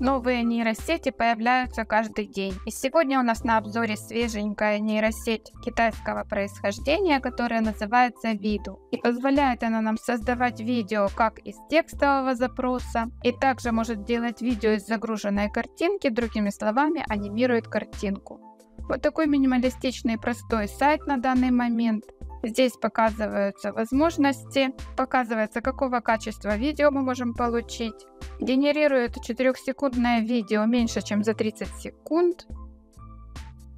Новые нейросети появляются каждый день. И сегодня у нас на обзоре свеженькая нейросеть китайского происхождения, которая называется Vidu. И позволяет она нам создавать видео как из текстового запроса, и также может делать видео из загруженной картинки, другими словами, анимирует картинку. Вот такой минималистичный простой сайт на данный момент. Здесь показываются возможности, показывается, какого качества видео мы можем получить. Генерирует 4-секундное видео меньше, чем за 30 секунд.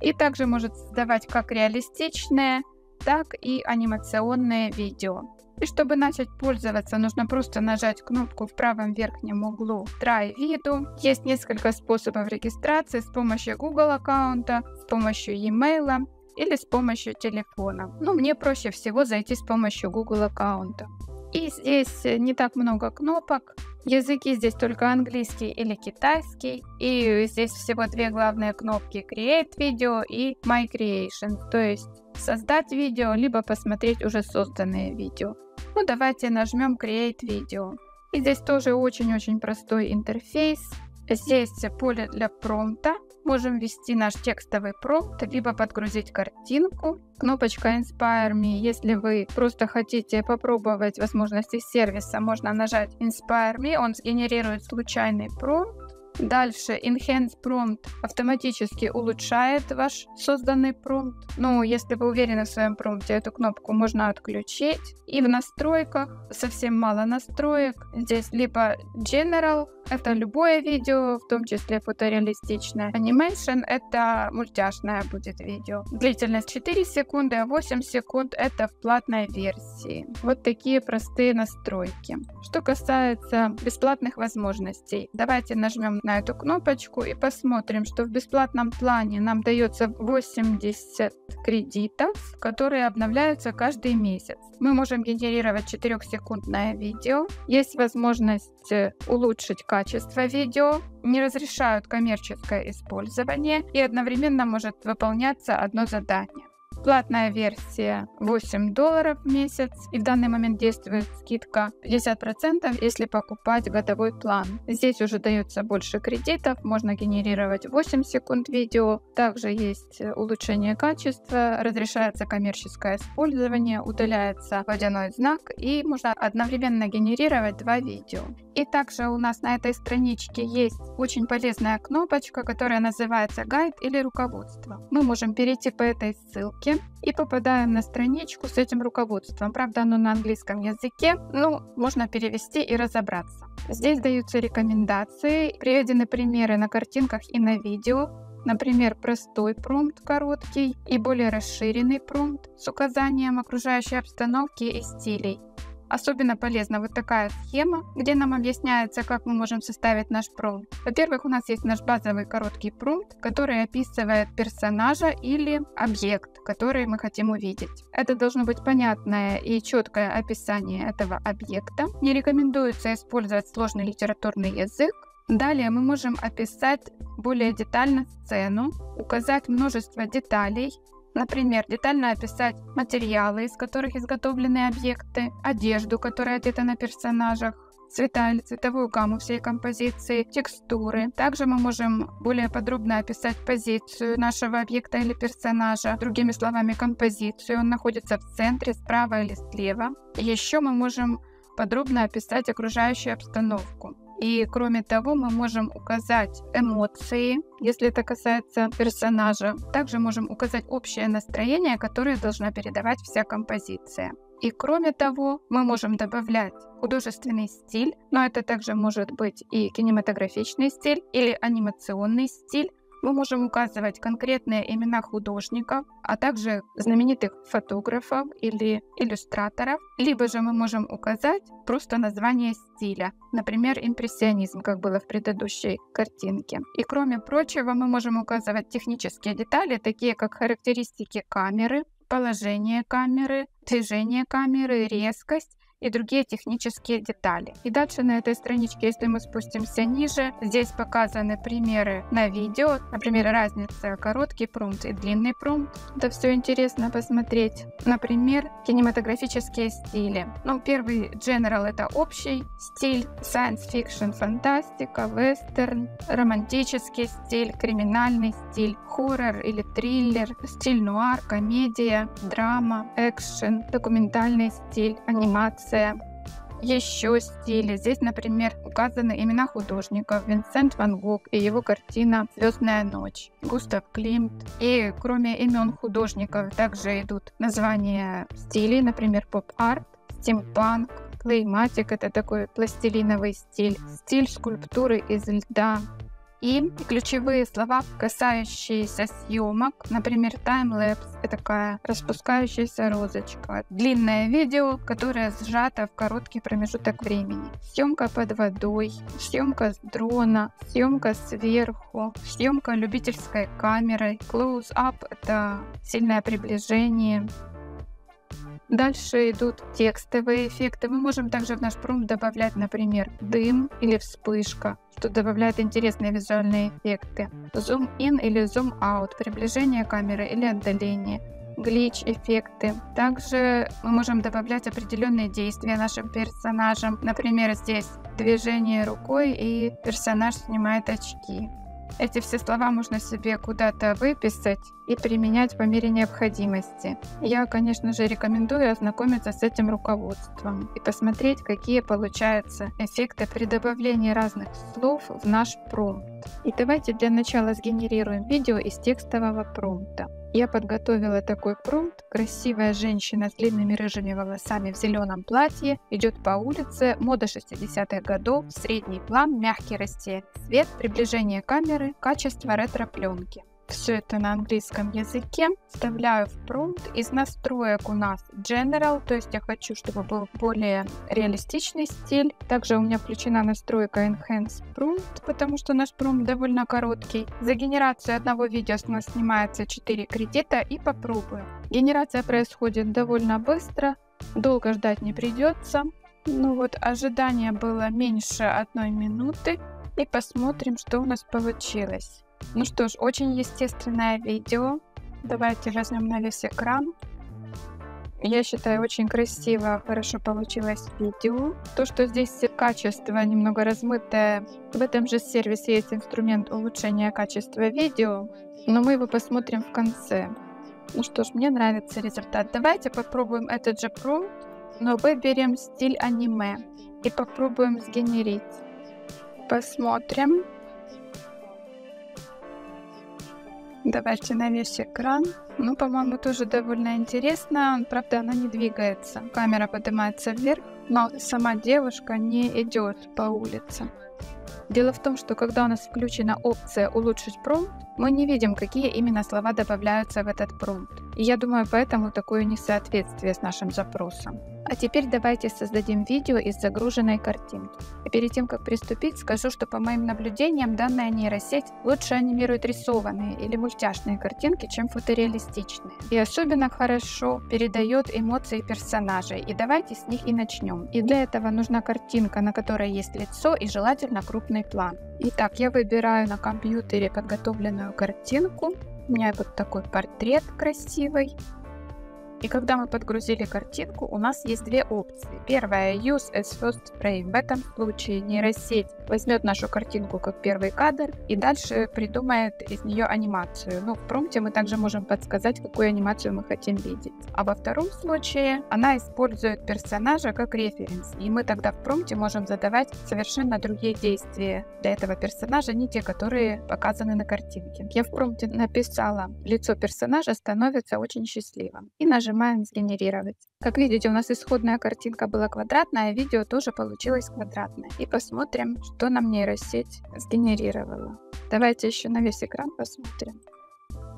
И также может создавать как реалистичные, так и анимационные видео. И чтобы начать пользоваться, нужно просто нажать кнопку в правом верхнем углу Try Video. Есть несколько способов регистрации с помощью Google аккаунта, с помощью e-mail или с помощью телефона. Ну, мне проще всего зайти с помощью Google аккаунта. И здесь не так много кнопок. Языки здесь только английский или китайский. И здесь всего две главные кнопки Create Video и My Creation. То есть создать видео, либо посмотреть уже созданные видео. Ну давайте нажмем Create Video. И здесь тоже очень-очень простой интерфейс. Здесь поле для промпта. Можем ввести наш текстовый промпт, либо подгрузить картинку. Кнопочка Inspire Me. Если вы просто хотите попробовать возможности сервиса, можно нажать Inspire Me. Он сгенерирует случайный промпт Дальше Enhance Prompt автоматически улучшает ваш созданный промпт. Ну, если вы уверены в своем промпте, эту кнопку можно отключить. И в настройках совсем мало настроек. Здесь либо General, это любое видео, в том числе фотореалистичное. Animation это мультяшное будет видео. Длительность 4 секунды, а 8 секунд это в платной версии. Вот такие простые настройки. Что касается бесплатных возможностей, давайте нажмем на эту кнопочку и посмотрим, что в бесплатном плане нам дается 80 кредитов, которые обновляются каждый месяц. Мы можем генерировать 4-секундное видео. Есть возможность э, улучшить качество видео, не разрешают коммерческое использование и одновременно может выполняться одно задание. Платная версия 8 долларов в месяц. И в данный момент действует скидка 50%, если покупать годовой план. Здесь уже дается больше кредитов, можно генерировать 8 секунд видео. Также есть улучшение качества, разрешается коммерческое использование, удаляется водяной знак и можно одновременно генерировать два видео. И также у нас на этой страничке есть очень полезная кнопочка, которая называется гайд или руководство. Мы можем перейти по этой ссылке и попадаем на страничку с этим руководством. Правда, оно на английском языке, ну, можно перевести и разобраться. Здесь даются рекомендации, приведены примеры на картинках и на видео, Например, простой промпт короткий и более расширенный промпт с указанием окружающей обстановки и стилей. Особенно полезна вот такая схема, где нам объясняется, как мы можем составить наш промпт. Во-первых, у нас есть наш базовый короткий промпт, который описывает персонажа или объект, который мы хотим увидеть. Это должно быть понятное и четкое описание этого объекта. Не рекомендуется использовать сложный литературный язык, Далее мы можем описать более детально сцену, указать множество деталей, Например, детально описать материалы, из которых изготовлены объекты, одежду, которая одета на персонажах, цвета или цветовую гамму всей композиции, текстуры. Также мы можем более подробно описать позицию нашего объекта или персонажа, другими словами композицию. Он находится в центре, справа или слева. Еще мы можем подробно описать окружающую обстановку. И кроме того, мы можем указать эмоции, если это касается персонажа. Также можем указать общее настроение, которое должна передавать вся композиция. И кроме того, мы можем добавлять художественный стиль, но это также может быть и кинематографичный стиль или анимационный стиль, мы можем указывать конкретные имена художников, а также знаменитых фотографов или иллюстраторов, либо же мы можем указать просто название стиля, например, импрессионизм, как было в предыдущей картинке. И кроме прочего, мы можем указывать технические детали, такие как характеристики камеры, положение камеры, движение камеры, резкость и другие технические детали. И дальше на этой страничке, если мы спустимся ниже, здесь показаны примеры на видео, например, разница короткий промпт и длинный промпт. Это все интересно посмотреть. Например, кинематографические стили. Ну, первый General это общий стиль, science fiction, фантастика, вестерн, романтический стиль, криминальный стиль, хоррор или триллер, стиль нуар, комедия, драма, экшен, документальный стиль, анимация, еще стили. Здесь, например, указаны имена художников. Винсент Ван Гог и его картина «Звездная ночь», Густав Климт. И кроме имен художников также идут названия стилей, например, поп-арт, стимпанк, клейматик — это такой пластилиновый стиль, стиль скульптуры из льда, и ключевые слова, касающиеся съемок, например, timelapse — это такая распускающаяся розочка. Длинное видео, которое сжато в короткий промежуток времени. Съемка под водой, съемка с дрона, съемка сверху, съемка любительской камерой. Close-up — это сильное приближение. Дальше идут текстовые эффекты. Мы можем также в наш промпт добавлять, например, дым или вспышка, что добавляет интересные визуальные эффекты. Зум-ин или зум-аут, приближение камеры или отдаление глич эффекты. Также мы можем добавлять определенные действия нашим персонажам. Например, здесь движение рукой и персонаж снимает очки. Эти все слова можно себе куда-то выписать и применять по мере необходимости. Я, конечно же, рекомендую ознакомиться с этим руководством и посмотреть, какие получаются эффекты при добавлении разных слов в наш промпт. И давайте для начала сгенерируем видео из текстового промпта. Я подготовила такой промпт. Красивая женщина с длинными рыжими волосами в зеленом платье идет по улице, мода 60-х годов, средний план, мягкий растет свет, приближение камеры, качество ретро-пленки. Все это на английском языке. Вставляю в промпт. Из настроек у нас General, то есть я хочу, чтобы был более реалистичный стиль. Также у меня включена настройка Enhance Prompt, потому что наш промпт довольно короткий. За генерацию одного видео у нас снимается 4 кредита и попробуем. Генерация происходит довольно быстро, долго ждать не придется. Ну вот, ожидание было меньше одной минуты. И посмотрим, что у нас получилось. Ну что ж, очень естественное видео. Давайте возьмем на весь экран. Я считаю, очень красиво, хорошо получилось видео. То, что здесь качество немного размытое, в этом же сервисе есть инструмент улучшения качества видео, но мы его посмотрим в конце. Ну что ж, мне нравится результат. Давайте попробуем этот же промпт, но выберем стиль аниме и попробуем сгенерить. Посмотрим. Давайте на весь экран. Ну, по-моему, тоже довольно интересно. Правда, она не двигается. Камера поднимается вверх, но сама девушка не идет по улице. Дело в том, что когда у нас включена опция «Улучшить промпт», мы не видим, какие именно слова добавляются в этот промпт. И я думаю, поэтому такое несоответствие с нашим запросом. А теперь давайте создадим видео из загруженной картинки. И перед тем, как приступить, скажу, что по моим наблюдениям данная нейросеть лучше анимирует рисованные или мультяшные картинки, чем фотореалистичные. И особенно хорошо передает эмоции персонажей. И давайте с них и начнем. И для этого нужна картинка, на которой есть лицо и желательно крупный план. Итак, я выбираю на компьютере подготовленную картинку. У меня вот такой портрет красивый. И когда мы подгрузили картинку, у нас есть две опции. Первая Use as first frame. В этом случае нейросеть возьмет нашу картинку как первый кадр и дальше придумает из нее анимацию. Ну, в промпте мы также можем подсказать, какую анимацию мы хотим видеть. А во втором случае она использует персонажа как референс. И мы тогда в промпте можем задавать совершенно другие действия для этого персонажа, не те, которые показаны на картинке. Я в промпте написала, лицо персонажа становится очень счастливым. И нажимаю нажимаем «Сгенерировать». Как видите, у нас исходная картинка была квадратная, а видео тоже получилось квадратное. И посмотрим, что нам нейросеть сгенерировала. Давайте еще на весь экран посмотрим.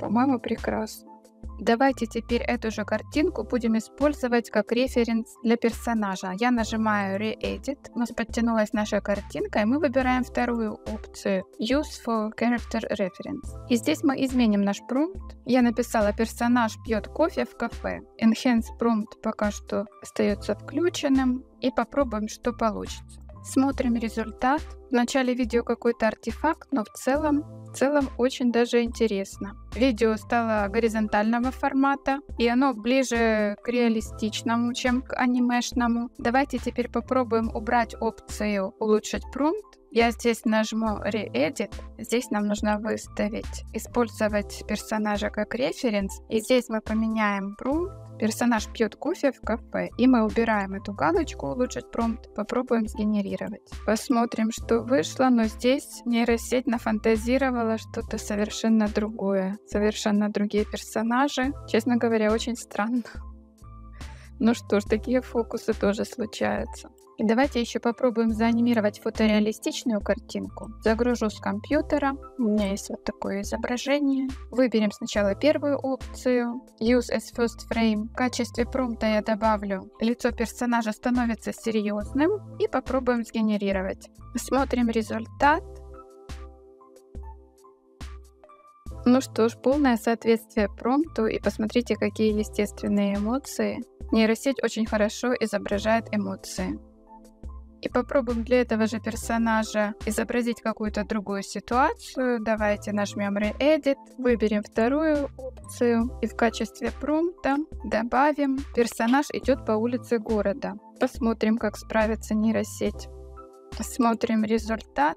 По-моему, прекрасно. Давайте теперь эту же картинку будем использовать как референс для персонажа. Я нажимаю Re-Edit, у нас подтянулась наша картинка, и мы выбираем вторую опцию Use for Character Reference. И здесь мы изменим наш промпт. Я написала персонаж пьет кофе в кафе. Enhance prompt пока что остается включенным. И попробуем, что получится. Смотрим результат. В начале видео какой-то артефакт, но в целом, целом очень даже интересно. Видео стало горизонтального формата, и оно ближе к реалистичному, чем к анимешному. Давайте теперь попробуем убрать опцию «Улучшить промпт». Я здесь нажму Re-Edit. Здесь нам нужно выставить, использовать персонажа как референс. И здесь мы поменяем промпт Персонаж пьет кофе в кафе, и мы убираем эту галочку «Улучшить промпт», попробуем сгенерировать. Посмотрим, что вышло, но здесь нейросеть нафантазировала что-то совершенно другое, совершенно другие персонажи. Честно говоря, очень странно. Ну что ж, такие фокусы тоже случаются. И давайте еще попробуем заанимировать фотореалистичную картинку. Загружу с компьютера. У меня есть вот такое изображение. Выберем сначала первую опцию. Use as first frame. В качестве промпта я добавлю лицо персонажа становится серьезным. И попробуем сгенерировать. Смотрим результат. Ну что ж, полное соответствие промпту и посмотрите, какие естественные эмоции. Нейросеть очень хорошо изображает эмоции. И попробуем для этого же персонажа изобразить какую-то другую ситуацию. Давайте нажмем Re-Edit, выберем вторую опцию и в качестве промпта добавим персонаж идет по улице города. Посмотрим, как справится нейросеть. Смотрим результат.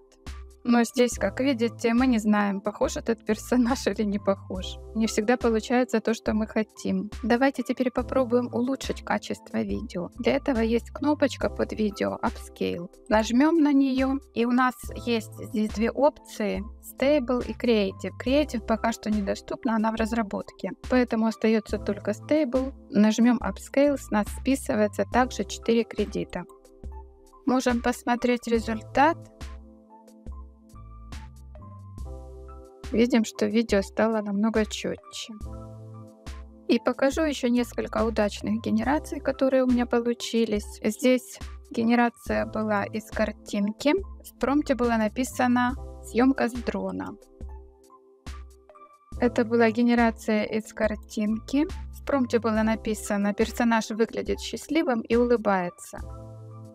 Но здесь, как видите, мы не знаем, похож этот персонаж или не похож. Не всегда получается то, что мы хотим. Давайте теперь попробуем улучшить качество видео. Для этого есть кнопочка под видео Upscale. Нажмем на нее, и у нас есть здесь две опции Stable и Creative. Creative пока что недоступна, она в разработке. Поэтому остается только Stable. Нажмем Upscale, с нас списывается также 4 кредита. Можем посмотреть результат. Видим, что видео стало намного четче. И покажу еще несколько удачных генераций, которые у меня получились. Здесь генерация была из картинки. В промпте было написано «Съемка с дрона». Это была генерация из картинки. В промпте было написано «Персонаж выглядит счастливым и улыбается».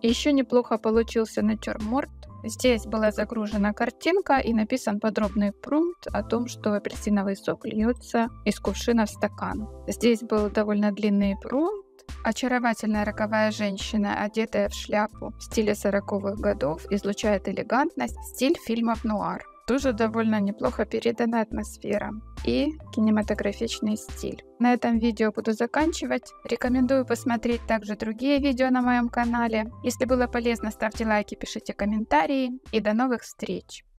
Еще неплохо получился натюрморт Здесь была загружена картинка и написан подробный промпт о том, что апельсиновый сок льется из кувшина в стакан. Здесь был довольно длинный промпт. Очаровательная роковая женщина, одетая в шляпу в стиле 40-х годов, излучает элегантность, стиль фильмов нуар. Тоже довольно неплохо передана атмосфера и кинематографичный стиль. На этом видео буду заканчивать. Рекомендую посмотреть также другие видео на моем канале. Если было полезно, ставьте лайки, пишите комментарии и до новых встреч!